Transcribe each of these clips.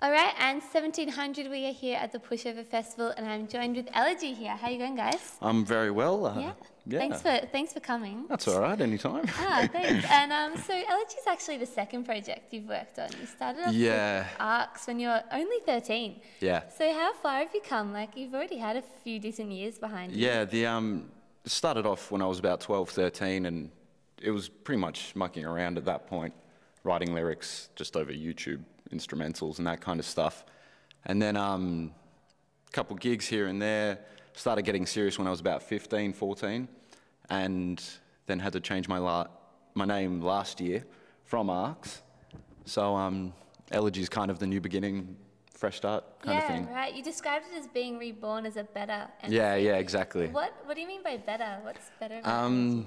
All right, and 1700, we are here at the Pushover Festival, and I'm joined with Allergy here. How you going, guys? I'm very well. Uh, yeah. yeah. Thanks for thanks for coming. That's all right. Anytime. ah, thanks. And um, so Allergy is actually the second project you've worked on. You started off Yeah. with Arcs when you were only 13. Yeah. So how far have you come? Like you've already had a few decent years behind you. Yeah. The um started off when I was about 12, 13, and it was pretty much mucking around at that point, writing lyrics just over YouTube instrumentals and that kind of stuff. And then um, a couple gigs here and there. Started getting serious when I was about 15, 14, and then had to change my la- my name last year from Arcs. So um, Allergy is kind of the new beginning, fresh start kind yeah, of thing. Yeah, right. You described it as being reborn as a better. Yeah, entity. yeah, exactly. What What do you mean by better? What's better? About Um,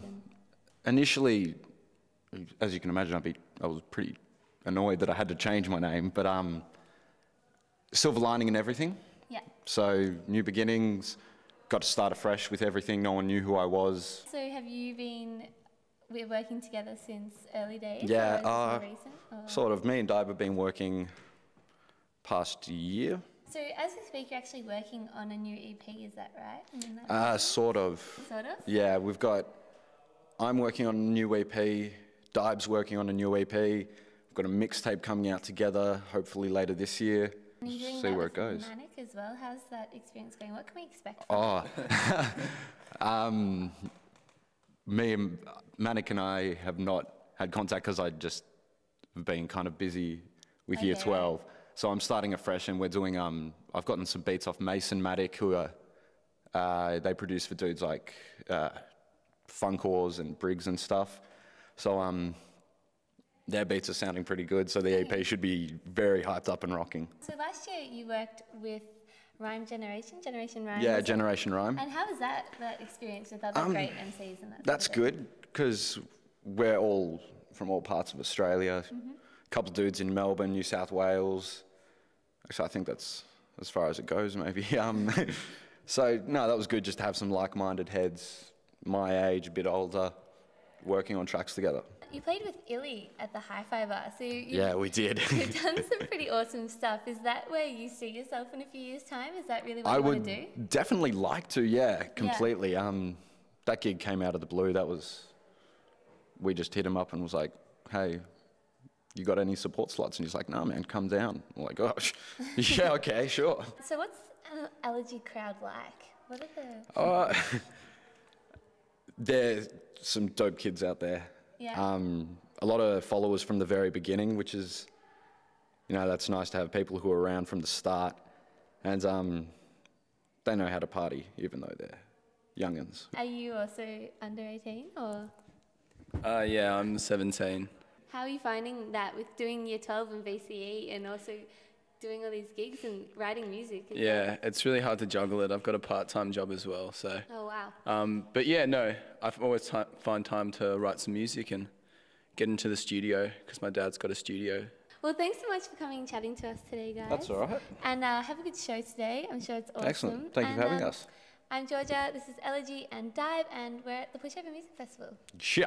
Initially, as you can imagine, I'd be, I was pretty annoyed that I had to change my name, but um, silver lining and everything. yeah. So new beginnings, got to start afresh with everything. No one knew who I was. So have you been we're working together since early days? Yeah, or is this more uh, recent? Or- Sort of. Me and Dive have been working past year. So as we speak, you're actually working on a new EP, is that right? That- Uh, sort of. sort of. Yeah, we've got. I'm working on a new EP. Dive's working on a new EP. Got a mixtape coming out together, hopefully later this year. And you're doing See where it goes. Manic as well. How's that experience going? What can we expect? From Oh, um, me and Manic and I have not had contact because I've just been kind of busy with year 12. So I'm starting afresh and we're doing, um, I've gotten some beats off Mason Matic who are, uh, they produce for dudes like uh, Funkoars and Briggs and stuff. So um, their beats are sounding pretty good. So the EP should be very hyped up and rocking. So last year you worked with Rhyme Generation, Generation Rhyme. Yeah, was it? Generation Rhyme. And how was that that experience with other great MCs and that? Um, That's sort of thing? good because we're all from all parts of Australia. A couple of dudes in Melbourne, New South Wales. Actually, I think that's as far as it goes, maybe. Um, so no, that was good just to have some like-minded heads, my age, a bit older, working on tracks together. You played with Illy at the Hi-Fi Bar, so you, Yeah, we did. You've done some pretty awesome stuff. Is that where you see yourself in a few years' time? Is that really what I you would want to do? I would definitely like to, yeah, completely. Um, that gig came out of the blue. That was, we just hit him up and was like, hey, you got any support slots? And he's like, no, man, come down. I'm like, gosh, yeah, okay, sure. So what's an allergy crowd like? What are the... Uh, there's some dope kids out there. Yeah. Um, a lot of followers from the very beginning, which is, you know, that's nice to have people who are around from the start. And um, they know how to party, even though they're youngins. Are you also under 18 or... Uh, yeah, I'm 17. How are you finding that with doing year 12 and VCE and also doing all these gigs and writing music? Is Yeah, it's really hard to juggle it. I've got a part-time job as well, so. Oh, wow. Um, but yeah, no, I always ti find time to write some music and get into the studio because my dad's got a studio. Well, thanks so much for coming and chatting to us today, guys. That's all right. And uh, have a good show today. I'm sure it's awesome. Excellent. Thank you for having um, us. I'm Georgia. This is Allergy and Dive, and we're at the Pushover Music Festival. Yeah.